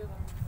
good one.